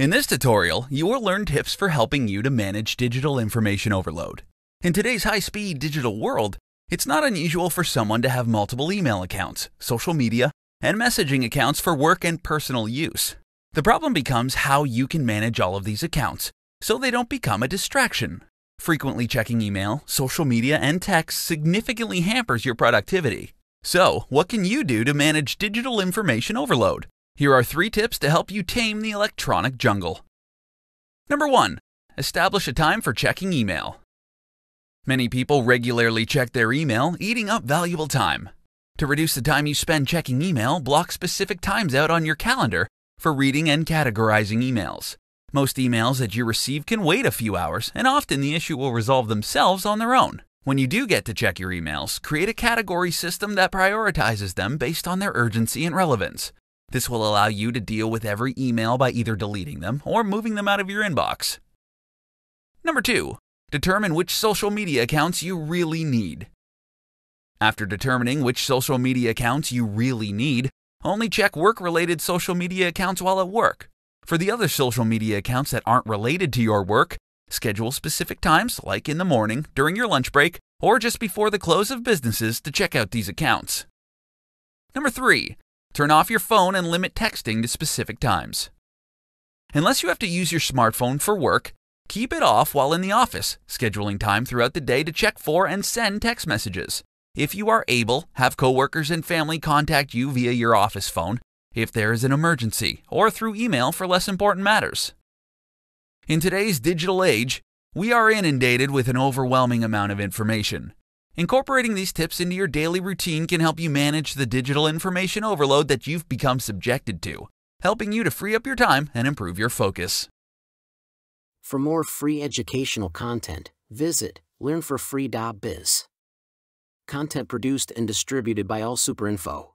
In this tutorial, you will learn tips for helping you to manage digital information overload. In today's high-speed digital world, it's not unusual for someone to have multiple email accounts, social media, and messaging accounts for work and personal use. The problem becomes how you can manage all of these accounts so they don't become a distraction. Frequently checking email, social media, and text significantly hampers your productivity. So, what can you do to manage digital information overload? Here are three tips to help you tame the electronic jungle. Number one, establish a time for checking email. Many people regularly check their email, eating up valuable time. To reduce the time you spend checking email, block specific times out on your calendar for reading and categorizing emails. Most emails that you receive can wait a few hours, and often the issue will resolve themselves on their own. When you do get to check your emails, create a category system that prioritizes them based on their urgency and relevance. This will allow you to deal with every email by either deleting them or moving them out of your inbox. Number two, determine which social media accounts you really need. After determining which social media accounts you really need, only check work related social media accounts while at work. For the other social media accounts that aren't related to your work, schedule specific times, like in the morning, during your lunch break, or just before the close of businesses to check out these accounts. Number three, turn off your phone and limit texting to specific times. Unless you have to use your smartphone for work, keep it off while in the office, scheduling time throughout the day to check for and send text messages. If you are able, have coworkers and family contact you via your office phone if there is an emergency or through email for less important matters. In today's digital age, we are inundated with an overwhelming amount of information. Incorporating these tips into your daily routine can help you manage the digital information overload that you've become subjected to, helping you to free up your time and improve your focus. For more free educational content, visit learnforfree.biz. Content produced and distributed by AllSuperInfo.